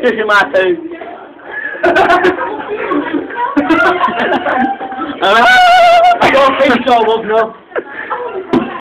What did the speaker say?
This is my too. I got a fish all up now.